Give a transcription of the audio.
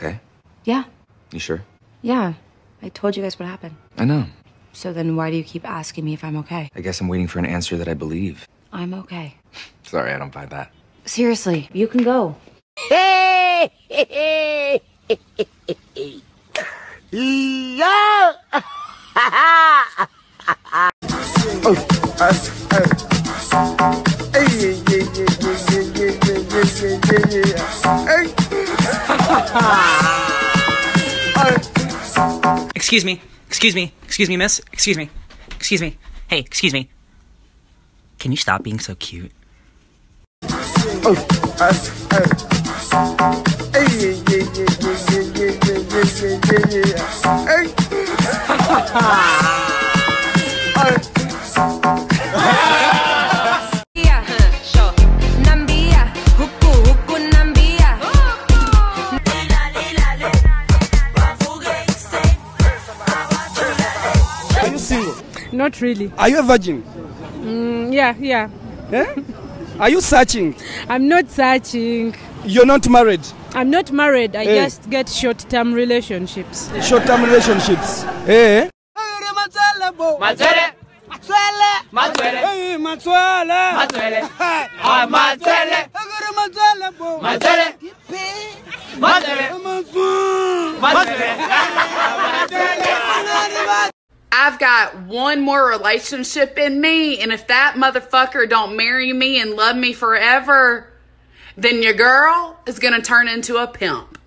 you okay? Yeah. You sure? Yeah. I told you guys what happened. I know. So then why do you keep asking me if I'm okay? I guess I'm waiting for an answer that I believe. I'm okay. Sorry, I don't buy that. Seriously, you can go. Excuse me. Excuse me. Excuse me, miss. Excuse me. Excuse me. Hey, excuse me. Can you stop being so cute? Single? Not really. Are you a virgin? Mm, yeah, yeah. Eh? Are you searching? I'm not searching. You're not married. I'm not married. I Eh. just get short term relationships. Short term relationships. Eh? I've got one more relationship in me, and if that motherfucker don't marry me and love me forever, then your girl is going to turn into a pimp.